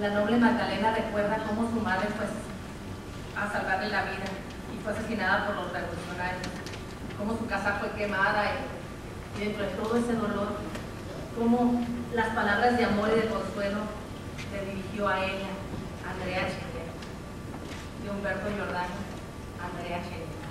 La noble Magdalena recuerda cómo su madre fue a salvarle la vida y fue asesinada por los revolucionarios, cómo su casa fue quemada y, dentro de todo ese dolor, cómo las palabras de amor y de consuelo le dirigió a ella, Andrea Cheguer, de Humberto Giordano, Andrea Cheguer.